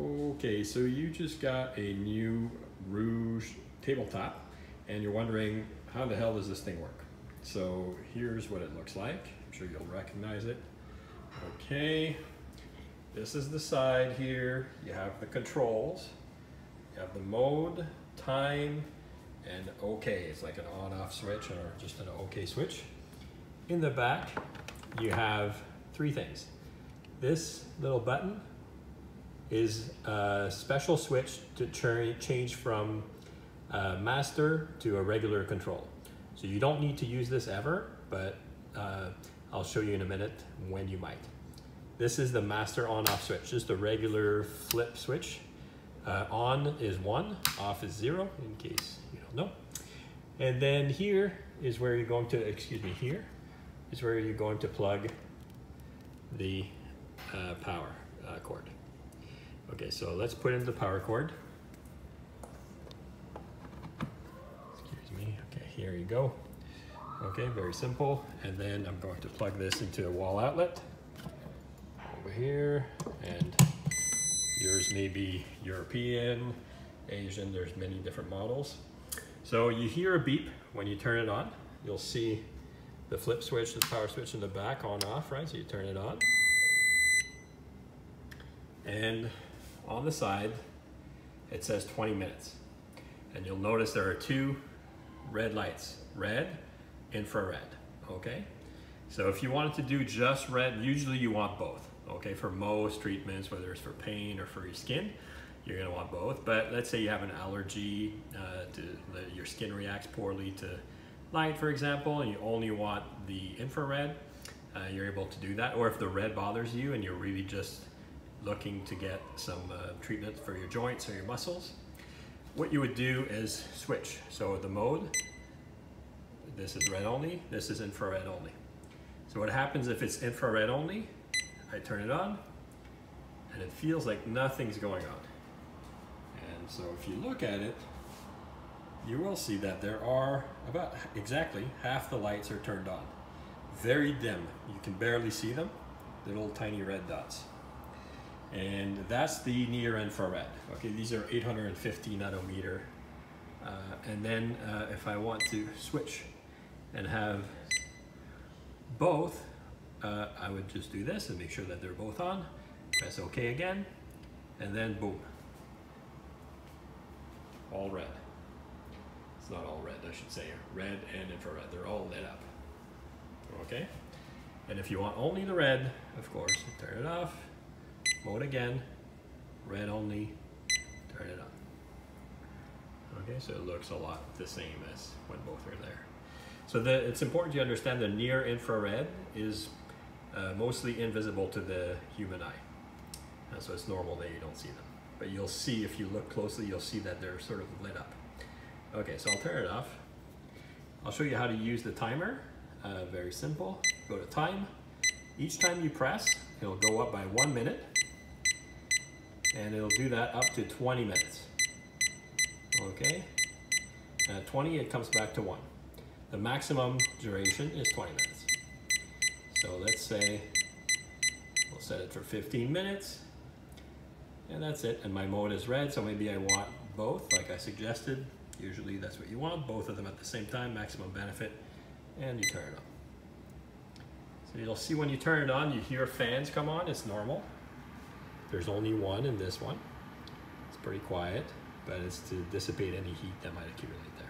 Okay, so you just got a new Rouge tabletop and you're wondering how the hell does this thing work? So here's what it looks like. I'm sure you'll recognize it. Okay, this is the side here. You have the controls. You have the mode, time, and OK. It's like an on-off switch or just an OK switch. In the back, you have three things. This little button is a special switch to change from master to a regular control. So you don't need to use this ever, but uh, I'll show you in a minute when you might. This is the master on off switch, just a regular flip switch. Uh, on is one, off is zero, in case you don't know. And then here is where you're going to, excuse me, here is where you're going to plug the uh, power uh, cord. Okay, so let's put in the power cord. Excuse me, okay, here you go. Okay, very simple. And then I'm going to plug this into a wall outlet over here. And yours may be European, Asian, there's many different models. So you hear a beep when you turn it on. You'll see the flip switch, the power switch in the back on off, right? So you turn it on. And on the side, it says 20 minutes. And you'll notice there are two red lights, red, infrared, okay? So if you wanted to do just red, usually you want both, okay? For most treatments, whether it's for pain or for your skin, you're gonna want both. But let's say you have an allergy, uh, to your skin reacts poorly to light, for example, and you only want the infrared, uh, you're able to do that. Or if the red bothers you and you're really just looking to get some uh, treatment for your joints or your muscles, what you would do is switch. So the mode, this is red only, this is infrared only. So what happens if it's infrared only, I turn it on, and it feels like nothing's going on. And so if you look at it, you will see that there are about exactly half the lights are turned on. Very dim, you can barely see them, little tiny red dots and that's the near infrared. Okay, these are 850 nanometer. Uh, and then uh, if I want to switch and have both, uh, I would just do this and make sure that they're both on. Press OK again, and then boom. All red. It's not all red, I should say. Red and infrared, they're all lit up. Okay? And if you want only the red, of course, turn it off mode again, red only, turn it on. Okay, so it looks a lot the same as when both are there. So the, it's important to understand the near infrared is uh, mostly invisible to the human eye. Uh, so it's normal that you don't see them. But you'll see, if you look closely, you'll see that they're sort of lit up. Okay, so I'll turn it off. I'll show you how to use the timer. Uh, very simple. Go to time. Each time you press, it'll go up by one minute and it'll do that up to 20 minutes. Okay, at 20 it comes back to 1. The maximum duration is 20 minutes. So let's say we'll set it for 15 minutes and that's it. And my mode is red, so maybe I want both like I suggested. Usually that's what you want, both of them at the same time, maximum benefit, and you turn it on. So you'll see when you turn it on, you hear fans come on, it's normal. There's only one in this one. It's pretty quiet, but it's to dissipate any heat that might accumulate there.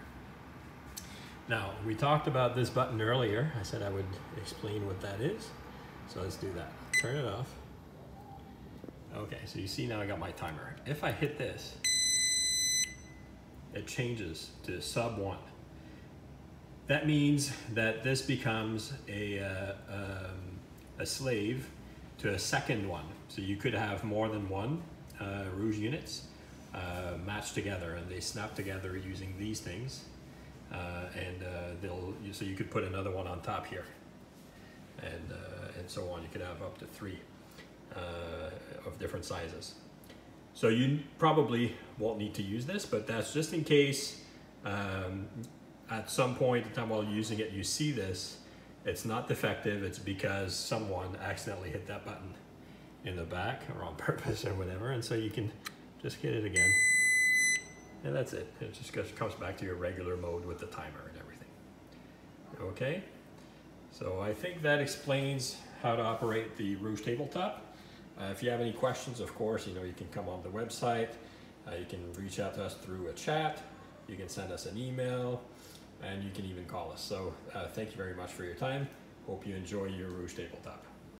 Now, we talked about this button earlier. I said I would explain what that is. So let's do that. Turn it off. Okay, so you see now I got my timer. If I hit this, it changes to sub one. That means that this becomes a, uh, um, a slave to a second one. So you could have more than one uh, Rouge units uh, matched together and they snap together using these things. Uh, and uh, they'll, so you could put another one on top here and, uh, and so on. You could have up to three uh, of different sizes. So you probably won't need to use this, but that's just in case um, at some point in time while using it, you see this it's not defective, it's because someone accidentally hit that button in the back or on purpose or whatever, and so you can just hit it again. And that's it. It just goes, comes back to your regular mode with the timer and everything. Okay, so I think that explains how to operate the Rouge tabletop. Uh, if you have any questions, of course, you know, you can come on the website. Uh, you can reach out to us through a chat. You can send us an email and you can even call us. So uh, thank you very much for your time. Hope you enjoy your Rouge tabletop.